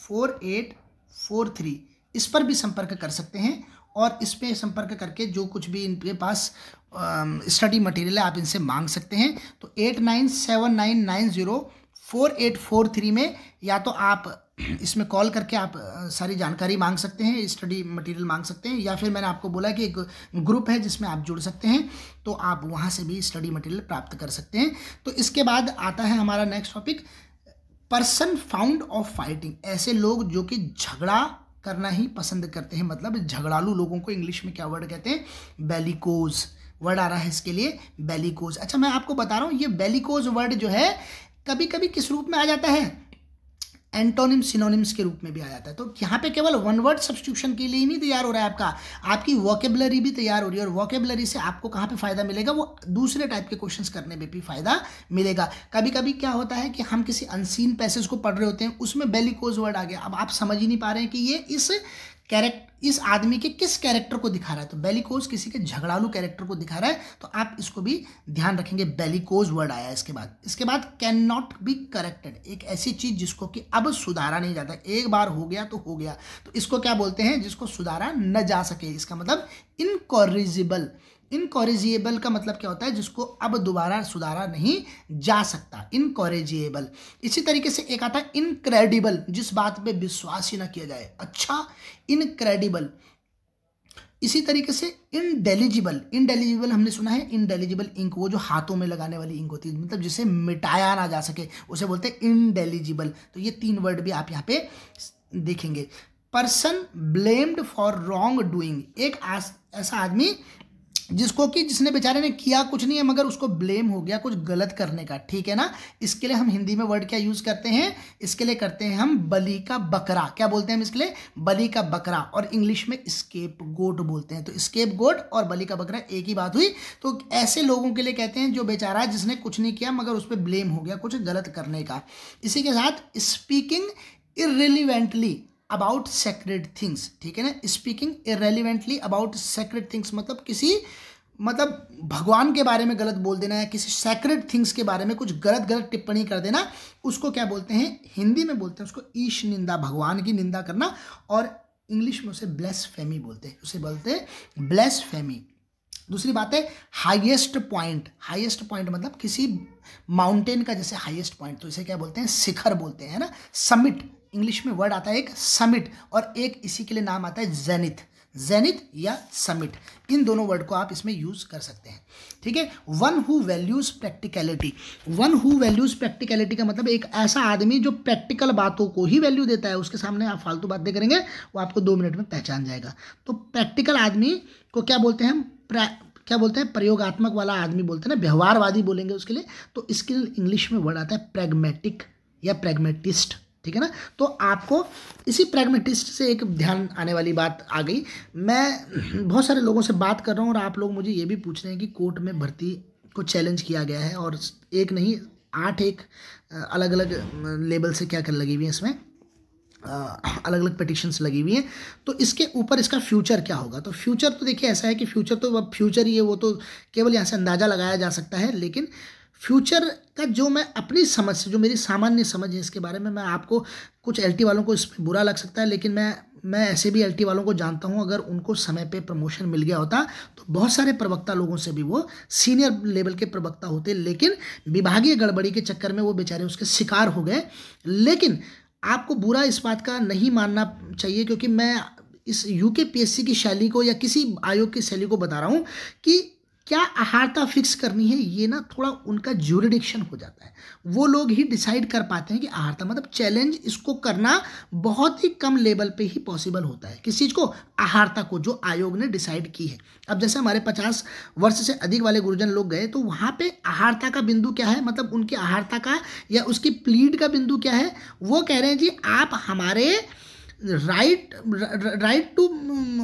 four eight four three इस पर भी संपर्क कर सकते हैं। और इस पर संपर्क करके जो कुछ भी इनके पास स्टडी मटेरियल है, आप इनसे मांग सकते हैं। तो eight nine seven nine nine zero four eight four three में या तो आप इसमें कॉल करके आप सारी जानकारी मांग सकते हैं स्टडी मटेरियल मांग सकते हैं, या फिर मैंने आपको बोला कि एक ग्रुप है जिसमें आप जुड़ सकते हैं तो आप वहाँ से भी स्टडी मटेरियल प्राप्त कर सकते हैं। तो इसके बाद आता है हमारा next topic person fond of fighting ऐसे लोग जो कि झगड़ा करना ही पसंद करते हैं। मतलब झगड़ालू लोगों को इंग्लिश में क्या वर्ड कहते हैं? बेलिकोज वर्ड आ रहा है इसके लिए। बेलिकोज अच्छा मैं आपको बता रहा हूँ, ये बेलिकोज वर्ड जो है कभी कभी किस रूप में आ जाता है? एंटोनिम सिनोनिम्स के रूप में भी आ जाता है। तो यहाँ पे केवल वन वर्ड सब्सटीट्यूशन के लिए ही नहीं तैयार हो रहा है आपका। आपकी वॉकेबलरी भी तैयार हो रही है और वॉकेबलरी से आपको कहाँ पे फ़ायदा मिलेगा, वो दूसरे टाइप के क्वेश्चंस करने में भी फ़ायदा मिलेगा। कभी कभी क्या होता है कि हम किसी अनसीन पैसेज को पढ़ रहे होते हैं, उसमें बेलिकोज वर्ड आ गया। अब आप समझ ही नहीं पा रहे हैं कि ये इस कैरेक्ट इस आदमी के किस कैरेक्टर को दिखा रहा है? तो बेलिकोज किसी के झगड़ालू कैरेक्टर को दिखा रहा है तो आप इसको भी ध्यान रखेंगे बेलिकोज वर्ड आया इसके बाद। इसके बाद कैन नॉट बी करेक्टेड एक ऐसी चीज़ जिसको कि अब सुधारा नहीं जाता, एक बार हो गया तो हो गया। तो इसको क्या बोलते हैं? जिसको सुधारा न जा सके, इसका मतलब इनकॉरिजिबल इनकॉरिजिएबल का मतलब क्या होता है? जिसको अब दोबारा सुधारा नहीं जा सकता। इनकॉरिजिएबल इसी तरीके से एक आता है इनक्रेडिबल जिस बात पे विश्वास ही ना किया जाए। अच्छा इनक्रेडिबल इसी तरीके से इनडेलिजिबल इनडेलिजिबल हमने सुना है इनडेलिजिबल इंक वो जो हाथों में लगाने वाली इंक होती है मतलब जिसे मिटाया ना जा सके, उसे बोलते हैं इनडेलिजिबल तो ये तीन वर्ड भी आप यहाँ पे देखेंगे। Person blamed for wrong doing एक ऐसा आदमी जिसको कि जिसने बेचारे ने किया कुछ नहीं है, मगर उसको ब्लेम हो गया कुछ गलत करने का, ठीक है ना? इसके लिए हम हिंदी में वर्ड क्या यूज़ करते हैं? इसके लिए करते हैं हम बली का बकरा। क्या बोलते हैं हम इसके लिए? बली का बकरा। और इंग्लिश में स्केप गोट बोलते हैं। तो स्केप गोट और बली का बकरा एक ही बात हुई। तो ऐसे लोगों के लिए कहते हैं जो बेचारा है जिसने कुछ नहीं किया, मगर उस पर ब्लेम हो गया कुछ गलत करने का। इसी के साथ speaking irrelevantly about secret things ठीक है ना? Speaking irrelevantly about secret things मतलब किसी मतलब भगवान के बारे में गलत बोल देना या किसी सेक्रेट थिंग्स के बारे में कुछ गलत गलत टिप्पणी कर देना, उसको क्या बोलते हैं? हिंदी में बोलते हैं उसको ईश निंदा, भगवान की निंदा करना, और इंग्लिश में उसे ब्लेस फेमी बोलते हैं। उसे बोलते हैं ब्लेस फेमी दूसरी बात है हाईएस्ट पॉइंट हाईएस्ट पॉइंट मतलब किसी माउंटेन का जैसे हाईएस्ट पॉइंट तो इसे क्या बोलते हैं? शिखर बोलते हैं ना? समिट इंग्लिश में वर्ड आता है एक समिट और एक इसी के लिए नाम आता है जैनिथ जैनिथ या समिट इन दोनों वर्ड को आप इसमें यूज़ कर सकते हैं। ठीक है? One who values practicality one who values practicality का मतलब एक ऐसा आदमी जो प्रैक्टिकल बातों को ही वैल्यू देता है। उसके सामने आप फालतू बातें करेंगे, वो आपको दो मिनट में पहचान जाएगा। तो प्रैक्टिकल आदमी को क्या बोलते हैं हम? क्या बोलते हैं? प्रयोगात्मक वाला आदमी बोलते हैं ना, व्यवहारवादी बोलेंगे उसके लिए। तो इसके इंग्लिश में वर्ड आता है प्रैग्मेटिक या प्रैग्मेटिस्ट ठीक है ना? तो आपको इसी प्रैग्मेटिस्ट से एक ध्यान आने वाली बात आ गई। मैं बहुत सारे लोगों से बात कर रहा हूँ और आप लोग मुझे ये भी पूछ रहे हैं कि कोर्ट में भर्ती को चैलेंज किया गया है और एक नहीं, आठ एक अलग अलग लेवल से क्या कर लगी हुई है इसमें? अलग अलग पटिशन्स लगी हुई हैं। तो इसके ऊपर इसका फ्यूचर क्या होगा? तो फ्यूचर तो देखिए ऐसा है कि फ्यूचर तो अब फ्यूचर ही, वो तो केवल यहाँ से अंदाज़ा लगाया जा सकता है, लेकिन फ्यूचर का जो मैं अपनी समझ से, जो मेरी सामान्य समझ है इसके बारे में, मैं आपको कुछ एलटी वालों को इसमें बुरा लग सकता है, लेकिन मैं मैं ऐसे भी एलटी वालों को जानता हूँ, अगर उनको समय पे प्रमोशन मिल गया होता तो बहुत सारे प्रवक्ता लोगों से भी वो सीनियर लेवल के प्रवक्ता होते, लेकिन विभागीय गड़बड़ी के चक्कर में वो बेचारे उसके शिकार हो गए। लेकिन आपको बुरा इस बात का नहीं मानना चाहिए, क्योंकि मैं इस यूके पीएससी की शैली को या किसी आयोग की शैली को बता रहा हूँ कि क्या आहारता फिक्स करनी है, ये ना थोड़ा उनका ज्यूरिडिक्शन हो जाता है। वो लोग ही डिसाइड कर पाते हैं कि आहारता मतलब चैलेंज इसको करना बहुत ही कम लेवल पे ही पॉसिबल होता है। किस चीज़ को? आहारता को, जो आयोग ने डिसाइड की है। अब जैसे हमारे पचास वर्ष से अधिक वाले गुरुजन लोग गए तो वहाँ पर आहारता का बिंदु क्या है? मतलब उनकी आहारता का या उसकी प्लीड का बिंदु क्या है? वो कह रहे हैं जी आप हमारे राइट राइट टू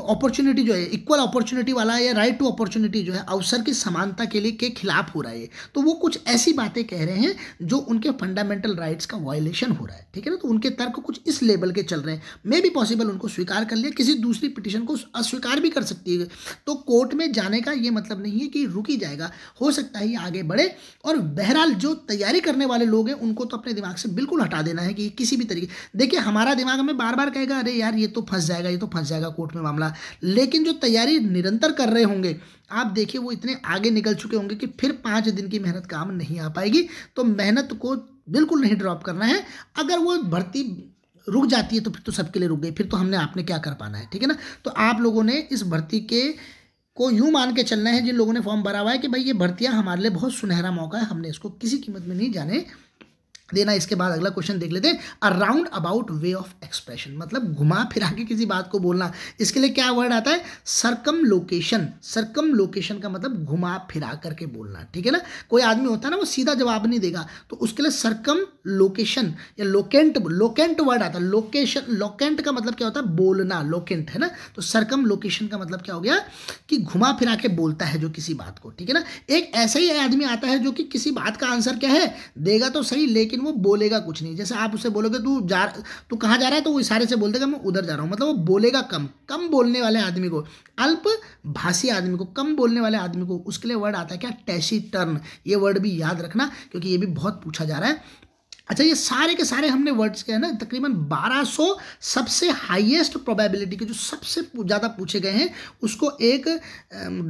अपॉर्चुनिटी जो है इक्वल अपॉर्चुनिटी वाला या राइट टू अपॉर्चुनिटी जो है, अवसर की समानता के लिए के खिलाफ हो रहा है तो वो कुछ ऐसी बातें कह रहे हैं जो उनके फंडामेंटल राइट्स का वायलेशन हो रहा है। ठीक है ना? तो उनके तर्क कुछ इस लेवल के चल रहे हैं। मे भी पॉसिबल उनको स्वीकार कर लिया, किसी दूसरी पिटिशन को अस्वीकार भी कर सकती है। तो कोर्ट में जाने का ये मतलब नहीं है कि रुकी जाएगा। हो सकता है ये आगे बढ़े और बहरहाल जो तैयारी करने वाले लोग हैं, उनको तो अपने दिमाग से बिल्कुल हटा देना है कि किसी भी तरीके। देखिए, हमारा दिमाग में बार बार कहेगा अरे यार, ये तो फंस जाएगा, ये तो फंस जाएगा कोर्ट में मामला। लेकिन जो तैयारी निरंतर कर रहे होंगे, आप देखिए, वो इतने आगे निकल चुके होंगे कि फिर पाँच दिन की मेहनत काम नहीं आ पाएगी। तो मेहनत को बिल्कुल नहीं ड्रॉप करना है। अगर वो भर्ती रुक जाती है तो फिर तो सबके लिए रुक गई। फिर तो हमने, आपने क्या कर पाना है, ठीक है ना? तो आप लोगों ने इस भर्ती के को यूँ मान के चलना है, जिन लोगों ने फॉर्म भरा हुआ है कि, भाई, ये भर्तियाँ हमारे लिए बहुत सुनहरा मौका है, हमने इसको किसी कीमत में नहीं जाने देना, इसके बाद अगला क्वेश्चन देख लेते हैं। Around about way of expression मतलब घुमा फिरा के किसी बात को बोलना। इसके लिए क्या वर्ड आता है? सरकम लोकेशन सरकम लोकेशन का मतलब घुमा फिरा करके बोलना, ठीक है ना? कोई आदमी होता है ना, वो सीधा जवाब नहीं देगा। तो उसके लिए सरकम लोकेशन या लोकेंट लोकेंट वर्ड आता है। लोकेशन लोकेंट का मतलब क्या होता है? बोलना लोकेंट है ना? तो सरकम लोकेशन का मतलब क्या हो गया? कि घुमा फिरा के बोलता है जो किसी बात को, ठीक है ना? एक ऐसा ही आदमी आता है जो कि किसी बात का आंसर क्या है? देगा तो सही लेकिन लेकिन वो बोलेगा कुछ नहीं। जैसे आप उसे बोलोगे, तू जा, तू कहाँ जा रहा है? तो वो इशारे से बोल देगा मैं उधर जा रहा हूँ। मतलब वो बोलेगा कम कम बोलने वाले आदमी को। अल्प भाषी आदमी को, कम बोलने वाले आदमी को उसके लिए वर्ड आता है क्या? टैसी टर्न ये वर्ड भी याद रखना, क्योंकि ये भी बहुत पूछा जा रहा है। अच्छा ये सारे के सारे हमने वर्ड्स के हैं ना, तकरीबन 1200 सबसे हाईएस्ट प्रोबेबिलिटी के जो सबसे ज़्यादा पूछे गए हैं, उसको एक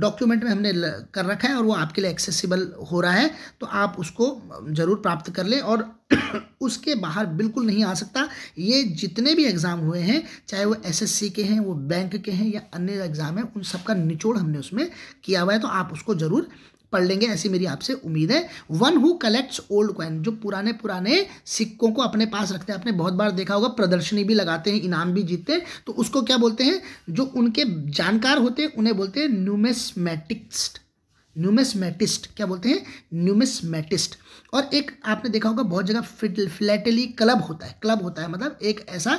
डॉक्यूमेंट में हमने कर रखा है और वो आपके लिए एक्सेसिबल हो रहा है तो आप उसको ज़रूर प्राप्त कर लें और उसके बाहर बिल्कुल नहीं आ सकता। ये जितने भी एग्ज़ाम हुए हैं, चाहे वो एसएससी के हैं, वो बैंक के हैं या अन्य एग्ज़ाम हैं, उन सबका निचोड़ हमने उसमें किया हुआ है तो आप उसको ज़रूर पढ़ लेंगे, ऐसी मेरी आपसे उम्मीद है। One who collects old coin जो पुराने पुराने सिक्कों को अपने पास रखते हैं, आपने बहुत बार देखा होगा, प्रदर्शनी भी लगाते हैं, इनाम भी जीतते हैं तो उसको क्या बोलते हैं, जो उनके जानकार होते हैं, उन्हें बोलते हैं न्यूमेस्मेटिक्स्ट न्यूमेस्मेटिस्ट क्या बोलते हैं न्यूमेस्मेटिस्ट और एक आपने देखा होगा, बहुत जगह फिलेटली क्लब होता है क्लब होता है मतलब एक ऐसा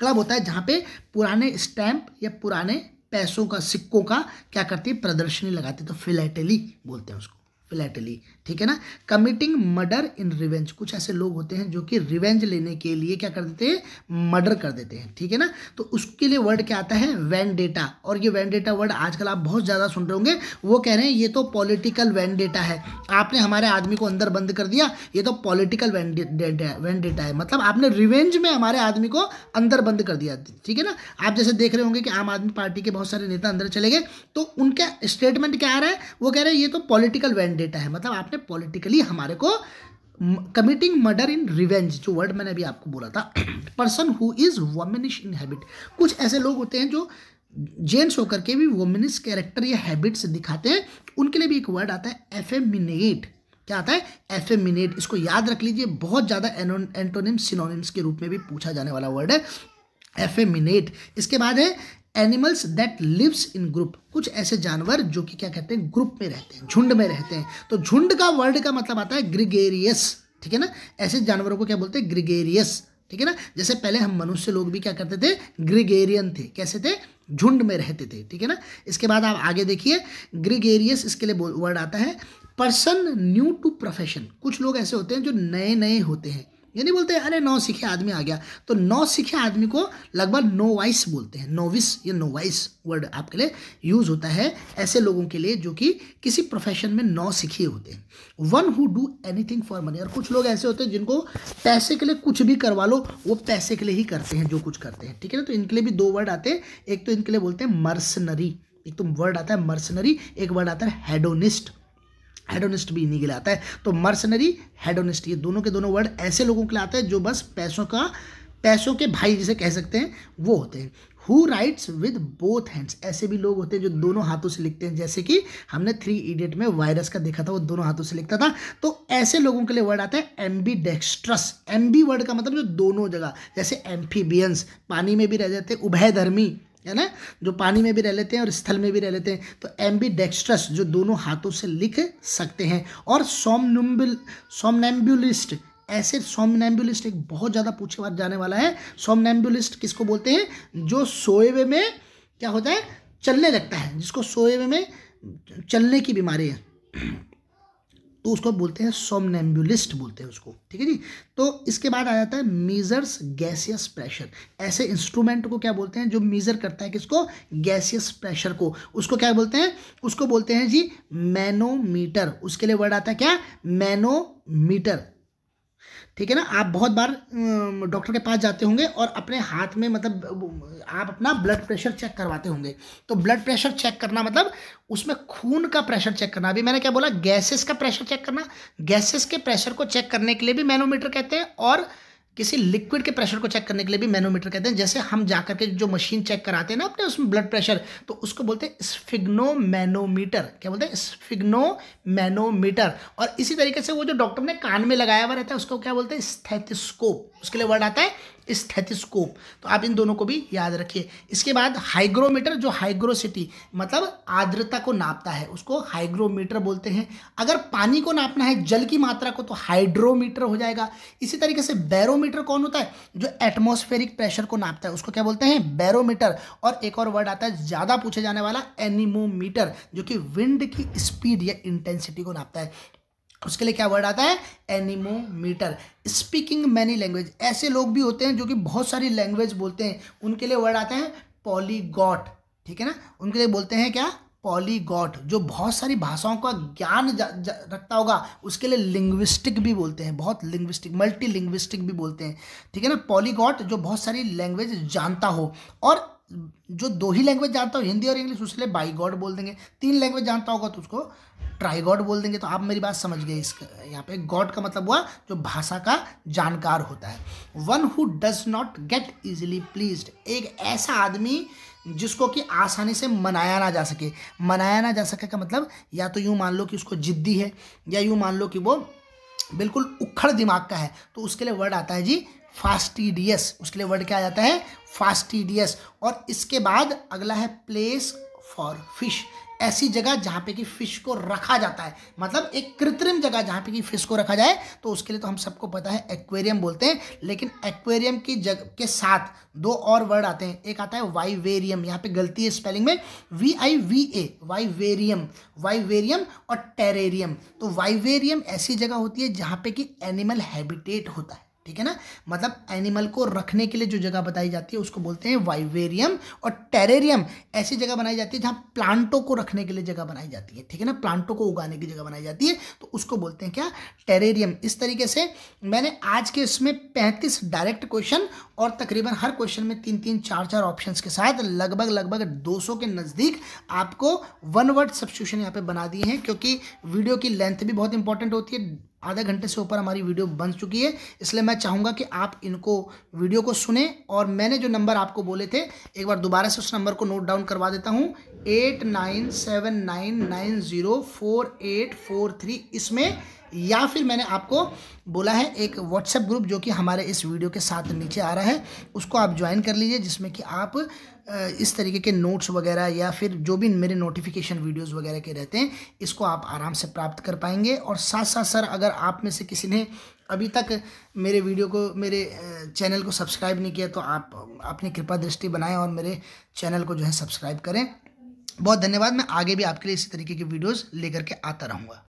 क्लब होता है, जहाँ पे पुराने स्टैंप या पुराने पैसों का, सिक्कों का क्या करती है? प्रदर्शनी लगाती है। तो फिलेटली बोलते हैं उसको। फिलेटली ठीक है ना? कमिटिंग मर्डर इन रिवेंज कुछ ऐसे लोग होते हैं जो कि रिवेंज लेने के लिए क्या कर देते हैं? मर्डर कर देते हैं, ठीक है ना? तो उसके लिए वर्ड क्या आता है? वैन डेटा और ये वैन डेटा वर्ड आजकल आप बहुत ज़्यादा सुन रहे होंगे। वो कह रहे हैं, ये तो पॉलिटिकल वैन डेटा है। आपने हमारे आदमी को अंदर बंद कर दिया, ये तो पॉलिटिकल वैन डेटा है। मतलब आपने रिवेंज में हमारे आदमी को अंदर बंद कर दिया, ठीक है ना? आप जैसे देख रहे होंगे कि आम आदमी पार्टी के बहुत सारे नेता अंदर चले गए तो उनका स्टेटमेंट क्या आ रहा है? वो कह रहे हैं, ये तो पॉलिटिकल वैन डेटा है। मतलब आपने पॉलिटिकली हमारे को कमिटिंग मर्डर इन रिवेंज जो वर्ड मैंने अभी आपको बोला था person who is womanish in habit कुछ ऐसे लोग होते हैं जो जेंट्स होकर के भी वोमिनिश कैरेक्टर या हैबिट्स दिखाते हैं, उनके लिए भी एक वर्ड आता है एफेमिनेट क्या आता है? एफेमिनेट इसको याद रख लीजिए, बहुत ज़्यादा एंटोनिम सिनोनिम्स के रूप में भी पूछा जाने वाला वर्ड है। एफेमिनेट इसके बाद है animals that lives in group कुछ ऐसे जानवर जो कि क्या कहते हैं ग्रुप में रहते हैं, झुंड में रहते हैं। तो झुंड का वर्ड का मतलब आता है ग्रिगेरियस ठीक है ना? ऐसे जानवरों को क्या बोलते हैं? ग्रिगेरियस ठीक है ना? जैसे पहले हम मनुष्य लोग भी क्या करते थे? ग्रिगेरियन थे। कैसे थे? झुंड में रहते थे, ठीक है ना? इसके बाद आप आगे देखिए ग्रिगेरियस इसके लिए वर्ड आता है पर्सन न्यू टू प्रोफेशन कुछ लोग ऐसे होते हैं जो नए नए होते हैं। ये नहीं बोलते, अरे, नौ सीखे आदमी आ गया। तो नौ सीखे आदमी को लगभग नोवाइस बोलते हैं। नोविस, या नोवाइस वर्ड आपके लिए यूज़ होता है ऐसे लोगों के लिए जो कि किसी प्रोफेशन में नौ सीखे होते हैं। One who do anything for money और कुछ लोग ऐसे होते हैं जिनको पैसे के लिए कुछ भी करवा लो, वो पैसे के लिए ही करते हैं जो कुछ करते हैं। ठीक है ना? तो इनके लिए भी दो वर्ड आते हैं। एक तो इनके लिए बोलते हैं मर्सनरी एक तो वर्ड आता है मर्सनरी एक वर्ड आता है हेडोनिस्ट हेडोनिस्ट भी इन्हीं के लिए आता है। तो मर्सनरी हेडोनिस्ट ये दोनों के दोनों वर्ड ऐसे लोगों के लिए आते हैं जो बस पैसों का, पैसों के भाई जिसे कह सकते हैं, वो होते हैं। Who writes with both hands ऐसे भी लोग होते हैं जो दोनों हाथों से लिखते हैं। जैसे कि हमने थ्री इडियट में वायरस का देखा था, वो दोनों हाथों से लिखता था। तो ऐसे लोगों के लिए वर्ड आता है एम्बी डेक्स्ट्रस एम्बी वर्ड का मतलब जो दोनों जगह, जैसे एम्फीबियंस पानी में भी रह जाते, उभयधर्मी। है ना? जो पानी में भी रह लेते हैं और स्थल में भी रह लेते हैं। तो एम्बी डेक्स्ट्रस जो दोनों हाथों से लिख सकते हैं। और सोमनम्बुल सोमनेम्बुलिस्ट ऐसे सोमनेम्बुलिस्ट एक बहुत ज़्यादा पूछे जाने वाला है। सोमनेम्बुलिस्ट किसको बोलते हैं? जो सोए हुए में क्या होता है? चलने लगता है। जिसको सोए हुए में चलने की बीमारी है। तो उसको बोलते हैं सोमनेम्बुलिस्ट बोलते हैं उसको, ठीक है जी? तो इसके बाद आ जाता है मीजर्स गैसियस प्रेशर ऐसे इंस्ट्रूमेंट को क्या बोलते हैं जो मीजर करता है किसको? गैसियस प्रेशर को। उसको क्या बोलते हैं? उसको बोलते हैं जी मैनोमीटर उसके लिए वर्ड आता है क्या? मैनोमीटर ठीक है ना? आप बहुत बार डॉक्टर के पास जाते होंगे और अपने हाथ में मतलब आप अपना ब्लड प्रेशर चेक करवाते होंगे। तो ब्लड प्रेशर चेक करना मतलब उसमें खून का प्रेशर चेक करना। अभी मैंने क्या बोला? गैसेस का प्रेशर चेक करना। गैसेस के प्रेशर को चेक करने के लिए भी मैनोमीटर कहते हैं और किसी लिक्विड के प्रेशर को चेक करने के लिए भी मैनोमीटर कहते हैं, जैसे हम जाकर के जो मशीन चेक कराते हैं ना अपने उसमें ब्लड प्रेशर तो उसको बोलते हैं स्फिग्नो मैनोमीटर क्या बोलते हैं? स्फिग्नो मैनोमीटर और इसी तरीके से वो जो डॉक्टर ने कान में लगाया हुआ रहता है, उसको क्या बोलते हैं? स्थेथिस्कोप उसके लिए वर्ड आता है स्थेथिस्कोप तो आप इन दोनों को भी याद रखिए। इसके बाद हाइग्रोमीटर जो हाइग्रोसिटी मतलब आर्द्रता को नापता है, उसको हाइग्रोमीटर बोलते हैं। अगर पानी को नापना है, जल की मात्रा को तो हाइड्रोमीटर हो जाएगा। इसी तरीके से बैरोमीटर कौन होता है? जो एटमोस्फेरिक प्रेशर को नापता है, उसको क्या बोलते हैं? बैरोमीटर और एक और वर्ड आता है, ज़्यादा पूछे जाने वाला एनिमोमीटर जो कि विंड की स्पीड या इंटेंसिटी को नापता है। उसके लिए क्या वर्ड आता है? एनिमोमीटर स्पीकिंग मैनी लैंग्वेज ऐसे लोग भी होते हैं जो कि बहुत सारी लैंग्वेज बोलते हैं। उनके लिए वर्ड आता है पॉलीगॉट ठीक है ना? उनके लिए बोलते हैं क्या? पॉलीगॉट जो बहुत सारी भाषाओं का ज्ञान रखता होगा, उसके लिए लिंग्विस्टिक भी बोलते हैं। बहुत लिंग्विस्टिक मल्टी लिंग्विस्टिक भी बोलते हैं। ठीक है ना? पॉलीगॉट जो बहुत सारी लैंग्वेज जानता हो। और जो दो ही लैंग्वेज जानता हो, हिंदी और इंग्लिश, उसके लिए बाई गॉड बोल देंगे। तीन लैंग्वेज जानता होगा तो उसको ट्राई गॉड बोल देंगे तो आप मेरी बात समझ गए इसका यहाँ पे गॉड का मतलब हुआ जो भाषा का जानकार होता है। One who does not get easily please एक ऐसा आदमी जिसको कि आसानी से मनाया ना जा सके। मनाया ना जा सके का मतलब या तो यूँ मान लो कि उसको जिद्दी है, या यूँ मान लो कि वो बिल्कुल उखड़ दिमाग का है तो उसके लिए वर्ड आता है जी फास्टीडियस उसके लिए वर्ड क्या आ जाता है? फास्टीडियस और इसके बाद अगला है प्लेस फॉर फ़िश ऐसी जगह जहाँ पे कि फ़िश को रखा जाता है। मतलब एक कृत्रिम जगह जहाँ पे कि फ़िश को रखा जाए तो उसके लिए तो हम सबको पता है एक्वेरियम बोलते हैं। लेकिन एक्वेरियम की जगह के साथ दो और वर्ड आते हैं। एक आता है वाइवेरियम यहाँ पे गलती है स्पेलिंग में। V I V A vivarium vivarium और टेरेरियम तो वाइवेरियम ऐसी जगह होती है जहाँ पे कि एनिमल हैबिटेट होता है। ठीक है ना? मतलब एनिमल को रखने के लिए जो जगह बताई जाती है, उसको बोलते हैं वाइवेरियम और टेरेरियम ऐसी जगह बनाई जाती है जहाँ प्लांटों को रखने के लिए जगह बनाई जाती है, ठीक है ना? प्लांटों को उगाने की जगह बनाई जाती है तो उसको बोलते हैं क्या? टेरेरियम इस तरीके से मैंने आज के इसमें पैंतीस डायरेक्ट क्वेश्चन और तकरीबन हर क्वेश्चन में तीन तीन, चार चार ऑप्शन के साथ लगभग लगभग 200 के नज़दीक आपको वन वर्ड सब्सिट्यूशन यहाँ पे बना दिए हैं, क्योंकि वीडियो की लेंथ भी बहुत इंपॉर्टेंट होती है आधा घंटे से ऊपर हमारी वीडियो बन चुकी है, इसलिए मैं चाहूँगा कि आप इनको, वीडियो को सुने और मैंने जो नंबर आपको बोले थे, एक बार दोबारा से उस नंबर को नोट डाउन करवा देता हूँ, eight nine seven nine nine zero four eight four three इसमें, या फिर मैंने आपको बोला है एक व्हाट्सएप ग्रुप जो कि हमारे इस वीडियो के साथ नीचे आ रहा है, उसको आप ज्वाइन कर लीजिए, जिसमें कि आप इस तरीके के नोट्स वगैरह या फिर जो भी मेरे नोटिफिकेशन वीडियोस वगैरह के रहते हैं, इसको आप आराम से प्राप्त कर पाएँगे। और साथ साथ सर, अगर आप में से किसी ने अभी तक मेरे वीडियो को, मेरे चैनल को सब्सक्राइब नहीं किया तो आप अपनी कृपा दृष्टि बनाएँ और मेरे चैनल को जो है सब्सक्राइब करें। बहुत धन्यवाद, मैं आगे भी आपके लिए इसी तरीके की वीडियोज़ लेकर के आता रहूँगा।